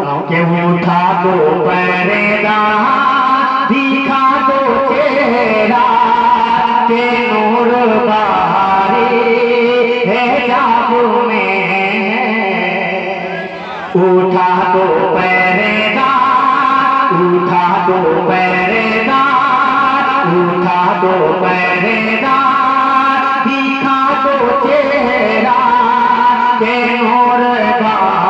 के उठा दो परेदा दिखा दो चेहरा, के नूर बाहरी है में। उठा दो परेदा उठा दो परेदा उठा दो परेदा दिखा दो चेहरा, के नूर बाहरी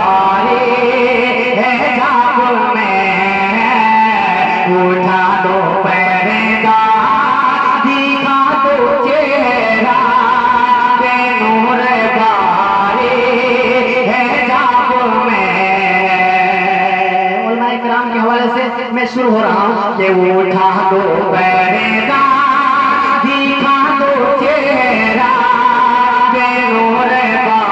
उठा दो दिखा दो चेहरा के गारे है में के हवाले से मैं शुरू हो रहा हूँ कि उठा दो बैरेदा दिखा दो चेहरा के गारे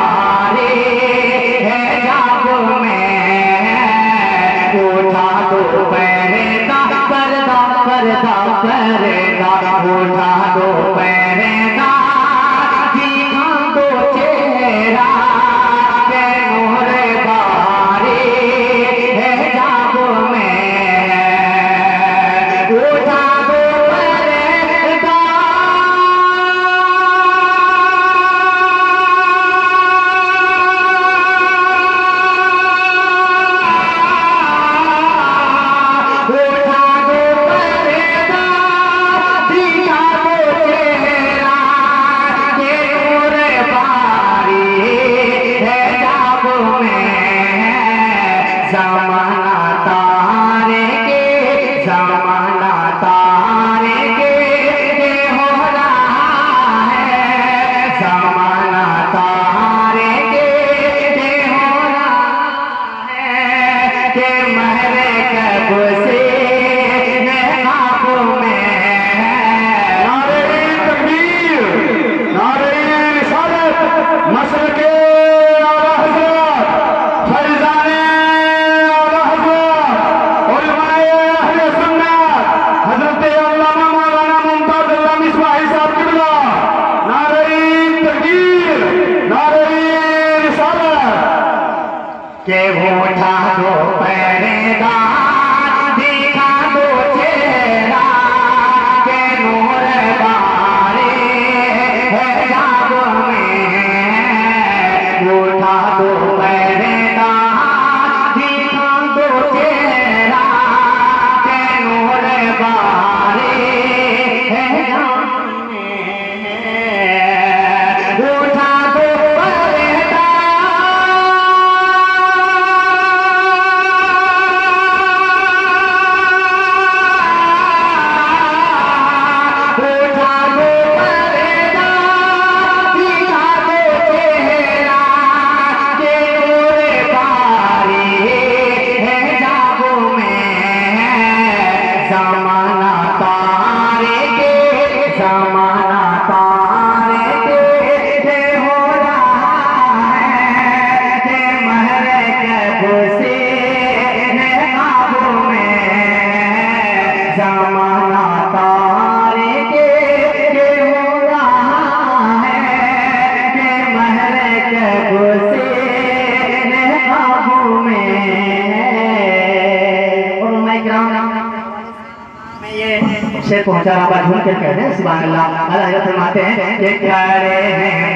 शेर पहुँचा बाबा झूम के कहते हैं सुबह अल्लाह। अल्लाह फरमाते हैं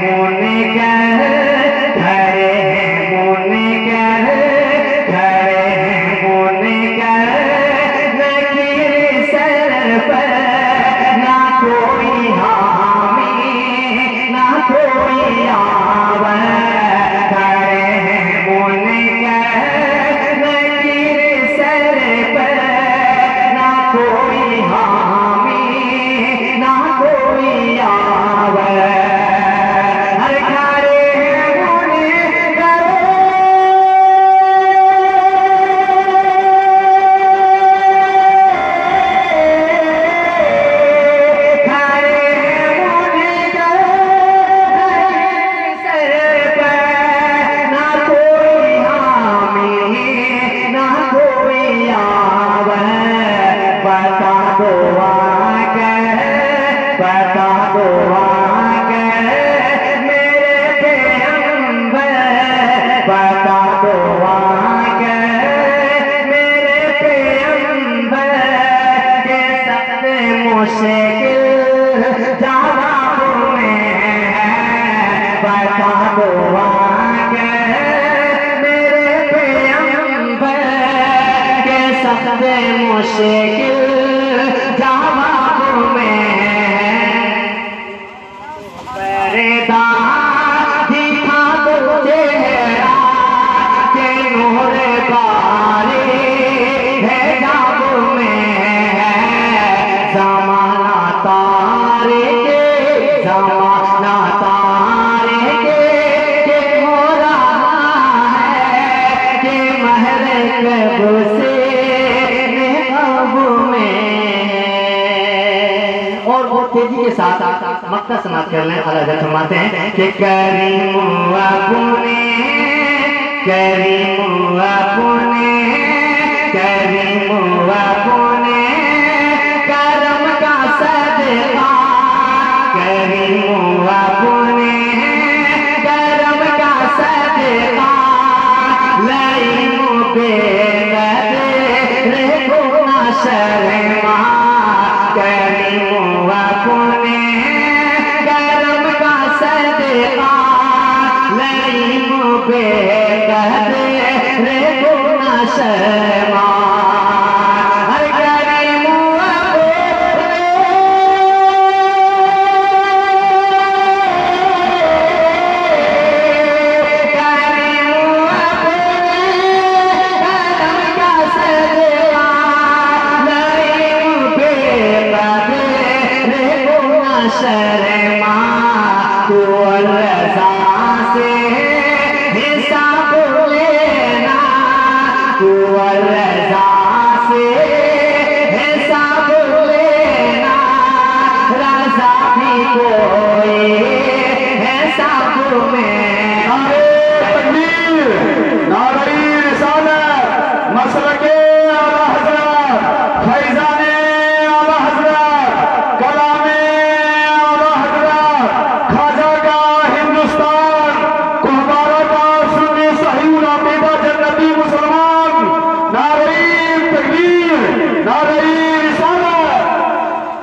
बता दो आगे मेरे पे अंबर के सबसे मुश्किल मक्का समाप्त कर लें अलग फरमाते हैं कि करी मुआ पुणे करी मुआ पुणे करी मुआ पुणे कर्म का सदका मुआ पुणे कर्म का सदका, लई पे पे कहते रे Amen.